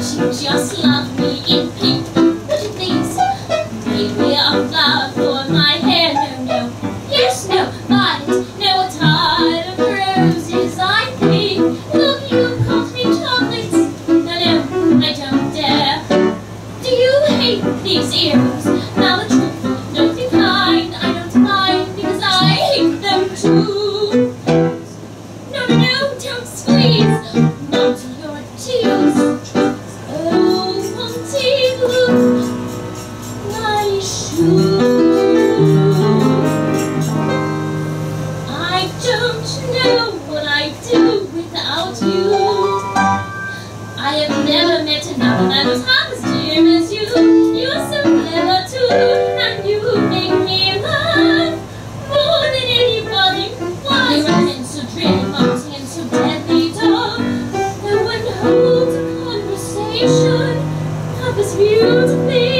She just loved me in pink. You please make me a flower for my hair? No, no, yes, no, but no a tide of roses. I think. Look, you called me chocolates. No, no, I don't dare. Do you hate these ears? Now the truth, don't be kind. I don't mind because I hate them too. No, no, don't squeeze. you know what I do without you? I have never met another man half as dear as you. You're so clever too, and you make me laugh more than anybody was. You have been so dreadful and so deadly dull. No one holds a conversation half as beautifully.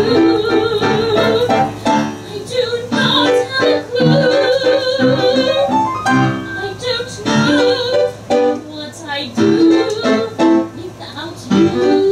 I do without you?